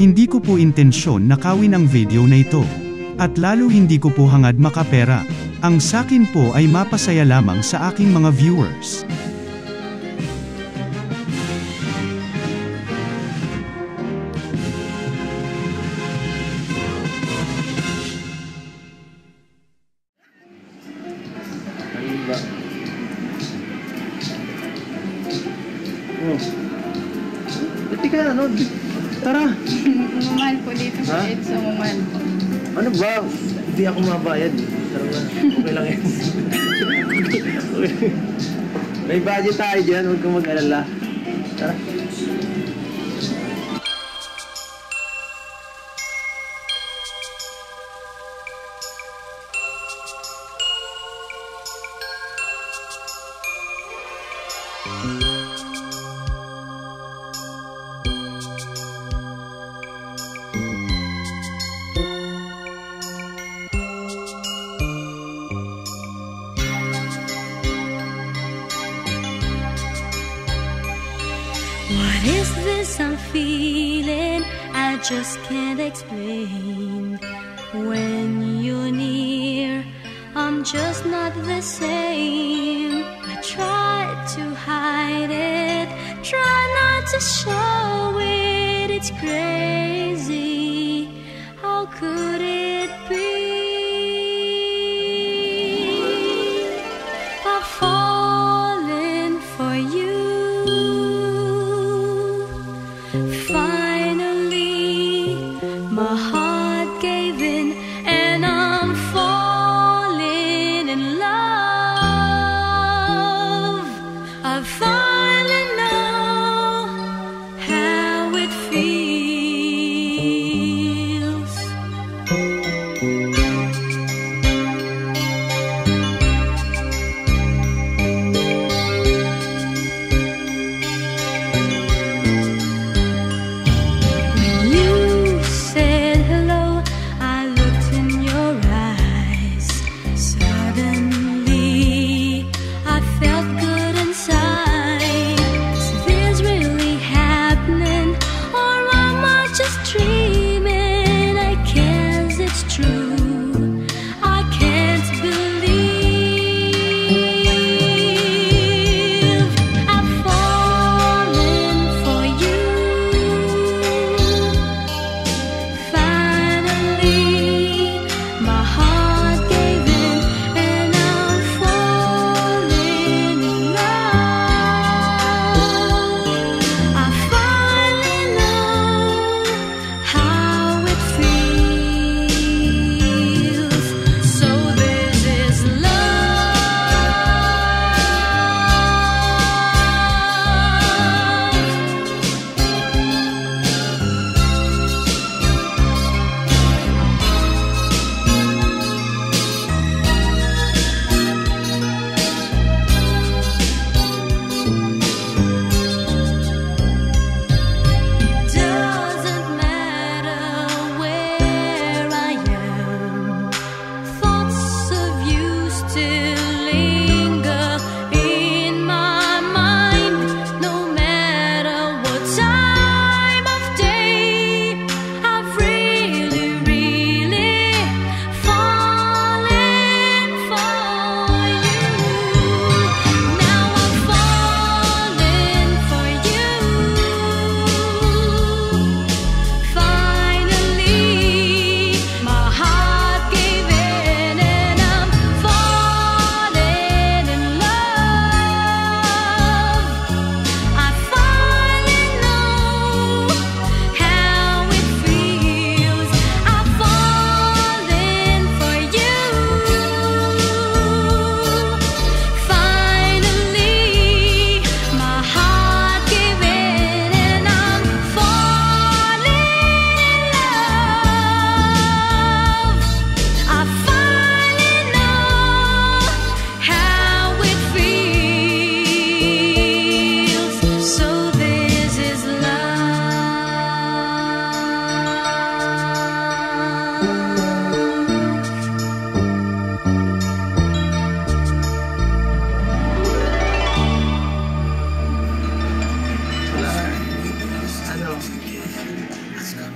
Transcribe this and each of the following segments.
Hindi ko po intensyon nakawin ang video na ito. At lalo hindi ko po hangad makapera. Ang sakin po ay mapasaya lamang sa aking mga viewers. Oh. Ba't ka ano? Po dito sa Ha? EDSA. Ano ba? Hindi ako mabayad. Tara na. Okay lang yan. Okay. May budget tayo dyan. Huwag kang mag-alala. Tara. What is this I'm feeling? I just can't explain. When you're near, I'm just not the same. I try to hide it, try not to show it. It's crazy. How could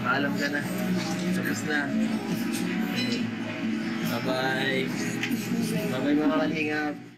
Paalam ka na. Tapos na. Bye-bye. Bye-bye mga kalingap.